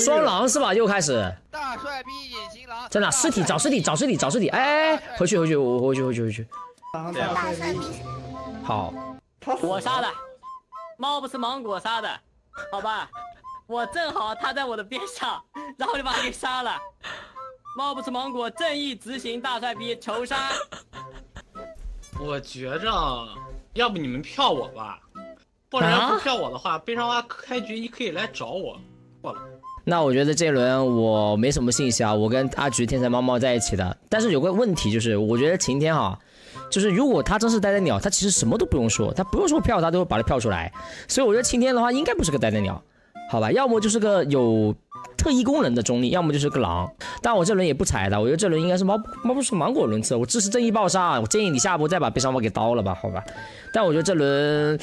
双狼是吧？又开始，大帅逼隐形狼，在哪？尸体找尸体找尸体找尸体！哎回去回去我回去回去回去。大帅逼，好，我杀的，猫不是芒果杀的，好吧？我正好他在我的边上，然后就把他给杀了。猫不是芒果，正义执行，大帅逼仇杀。我觉着，要不你们票我吧，不然不票我的话，悲伤蛙开局你可以来找我。过了。那我觉得这一轮我没什么信息啊，我跟阿菊、天才猫猫在一起的。但是有个问题就是，我觉得晴天哈，就是如果他真是呆呆鸟，他其实什么都不用说，他不用说票，他都会把他票出来。所以我觉得晴天的话，应该不是个呆呆鸟，好吧？要么就是个有特异功能的中立，要么就是个狼。但我这轮也不踩的，我觉得这轮应该是猫猫不是芒果轮次，我支持正义爆杀，我建议你下波再把悲伤猫给刀了吧，好吧？但我觉得这轮。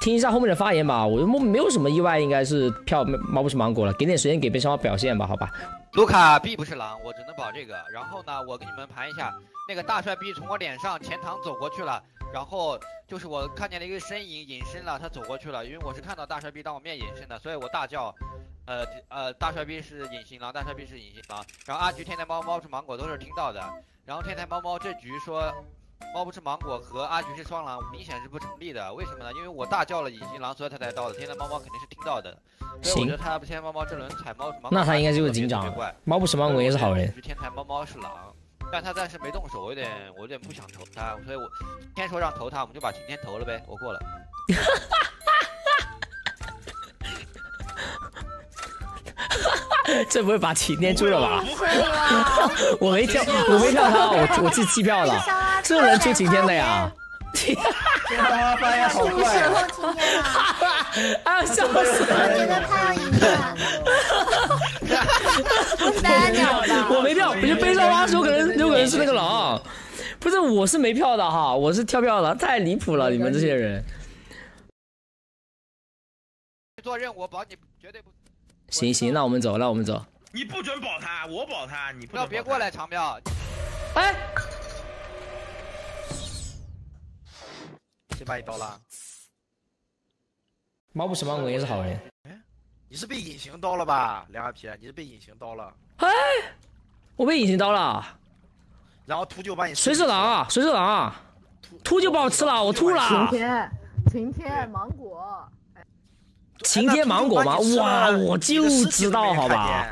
听一下后面的发言吧，我没没有什么意外，应该是票猫不是芒果了，给点时间给悲伤猫表现吧，好吧。卢卡必不是狼，我只能保这个。然后呢，我给你们盘一下，那个大帅逼从我脸上前堂走过去了，然后就是我看见了一个身影隐身了，他走过去了，因为我是看到大帅逼当我面隐身的，所以我大叫，呃呃，大帅逼是隐形狼，大帅逼是隐形狼。然后阿菊、天才猫猫吃芒果都是听到的，然后天才猫猫这局说。猫不吃芒果和阿菊是双狼，明显是不成立的。为什么呢？因为我大叫了隐形狼，所以他才刀的。天才猫猫肯定是听到的。所以我觉得他天才猫猫这轮踩猫是芒果，那他应该就是警长。猫不吃芒果也是好人。天才猫猫是狼，但他暂时没动手，我有点我有点不想投他，所以我天说让投他，我们就把晴天投了呗。我过了。这不会把晴天出了吧？我没跳，我没跳他，我我自己弃票了。这人出晴天的呀？哈哈，发言好快啊！笑死！我觉得他要赢了。我没票。我觉得悲伤蛙有可能有可能是那个狼，不是，我是没票的哈，我是跳票的，太离谱了，你们这些人。做任务，我保你绝对不。行行，那我们走，那我们走。你不准保他，我保他，你不要别过来长彪。哎，谁把你刀了？猫不是芒果也是好人。哎，你是被隐形刀了吧？梁阿皮，你是被隐形刀了。哎，我被隐形刀了。然后秃鹫把你。谁是狼啊？谁是狼啊？秃鹫把我吃了，我吐了。晴天，晴天，芒果。晴天芒果吗？哇，我就知道，好吧。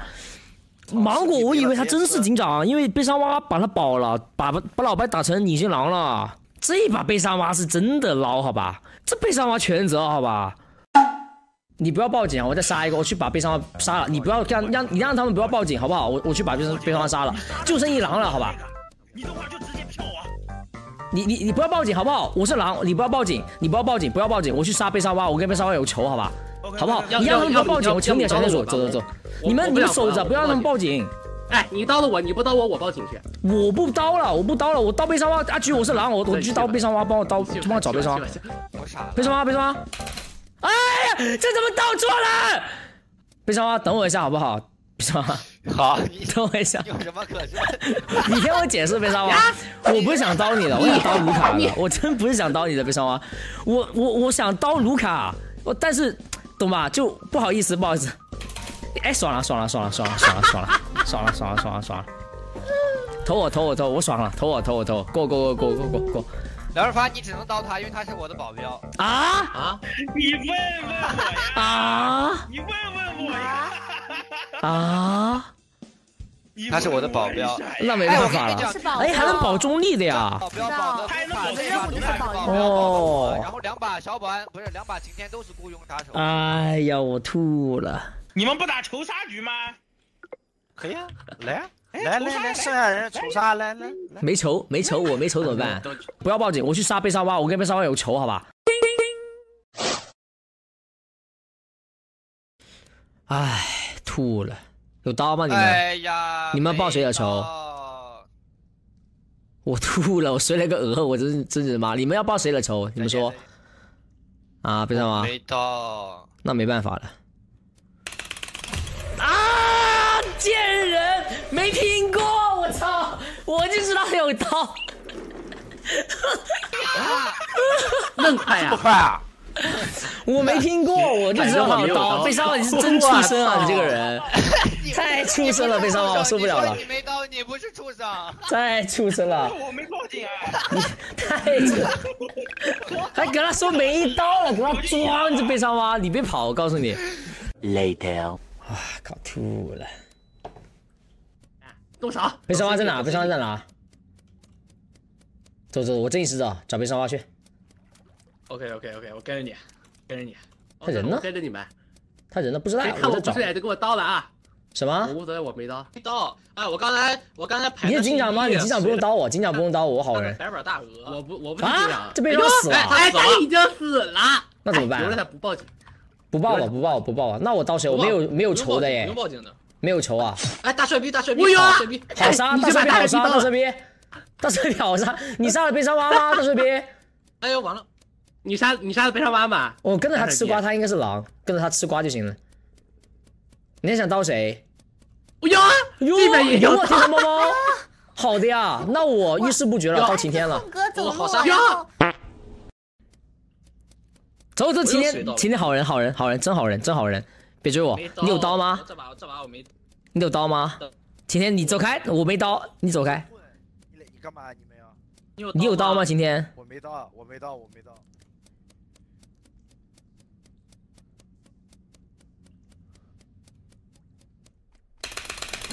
芒果，我以为他真是警长，因为悲伤蛙把他保了，把把老白打成隐形狼了。这一把悲伤蛙是真的捞，好吧？这悲伤蛙全责，好吧？你不要报警啊！我再杀一个，我去把悲伤蛙杀了。你不要让让，你让他们不要报警，好不好？我我去把悲伤悲伤蛙杀了，就剩一狼了，好吧？你的话就直接票啊！你你你不要报警，好不好？我是狼，你不要报警，你不要报警，不要报警，我去杀悲伤蛙，我跟悲伤蛙有仇，好吧？好不好？你让他们不要报警，我请你小天鼠，走走走。你们你们守着，不要让他们报警。哎，你刀了我，你不刀我，我报警去。我不刀了，我不刀了，我刀悲伤蛙。阿菊，我是狼，我我去刀悲伤蛙，帮我刀，帮我找悲伤蛙。我傻悲伤蛙，悲伤蛙。哎呀，这怎么刀错了？悲伤蛙，等我一下好不好？悲伤蛙，好，等我一下。有什么可说？你听我解释，悲伤蛙，我不是想刀你的，我想刀卢卡的，我真不是想刀你的悲伤蛙，我我我想刀卢卡，我但是。懂吧？就不好意思，不好意思。哎，爽了，爽了，爽了，爽了，爽了，爽了，爽了，爽了，爽了，爽了。投我，投我，投我，爽了，投我，投我，投我，过过过过过过过。梁二发，你只能刀他，因为他是我的保镖。啊啊！你问问我呀！啊！你问问我呀！啊！他是我的保镖，那没办法了。哎，还能保中立的呀？保镖保的，还能保任务就是保镖。哦。然后两把小保安不是两把晴天都是雇佣杀手。哎呀，我吐了。你们不打仇杀局吗？可以啊，来来来来，剩下人仇杀来来。没仇没仇，我没仇怎么办？不要报警，我去杀贝沙蛙，我跟贝沙蛙有仇，好吧？哎，吐了。有刀吗？你们？哎呀！你们报谁的仇？我吐了，我摔了个鹅，我真真是妈！你们要报谁的仇？你们说？啊，悲伤吗？没刀，那没办法了。啊！贱人，没听过，我操！我就知道有刀。那么快呀？这么快啊！我没听过，我就知道有刀。悲伤，你是真畜生啊！你这个人。太畜生了悲伤蛙我受不了了你没刀，你不是畜生。太畜生了，我没报警啊！太畜，还跟他说没刀了，给他装这悲伤蛙，你别跑，我告诉你。Later. 啊，靠吐了！动手！悲伤蛙在哪？悲伤蛙在哪？走走，我正义使者找悲伤蛙去。OK OK OK，我跟着你，跟着你。他人呢？跟着你们，他人呢？不知道别，看我不顺眼就给我刀了啊！什么我？无所谓，我没刀。没刀，哎，我刚才我刚才排。你是警长吗？你警长不用刀我，警长不用刀我，我好人。白板大鹅我，不，我不是警啊长。，这悲伤蛙死哎了，哎，他已经死了。那怎么办哎留着他不报警。不报吧，不报，不报吧。那我刀谁？我没有没有仇的不耶用，报警的。没有仇啊。哎，大帅逼，大帅逼，哎呦大帅逼，好杀，大帅逼好杀，大帅逼大帅逼，大帅逼好杀。你杀了悲伤蛙吗？大帅逼，哎呦完了，你杀你杀的悲伤妈妈？我跟着他吃瓜，他应该是狼，跟着他吃瓜就行了。你还想刀谁？有啊，哟这边也有有啊，天堂猫猫。好的呀，那我遇事不决了，哟到晴天了。好走走，晴天晴天好人好人好人真好人真好人，别追我。你有刀吗？这把这把我没。你有刀吗刀？晴天你走开，我没刀，你走开。你你干嘛？你没有？你有你有刀吗？？晴天？我没刀，我没刀，我没到。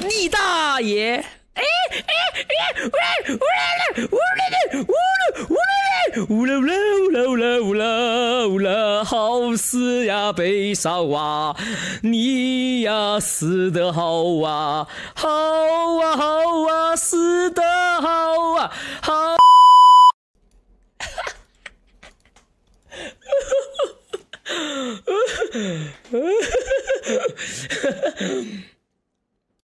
你大爷！哎哎哎！呜啦！呜嘞嘞！呜啦呜啦！呜啦呜啦呜啦呜啦呜啦呜啦！好死呀，悲伤哇，你呀死得好啊，好啊好啊，死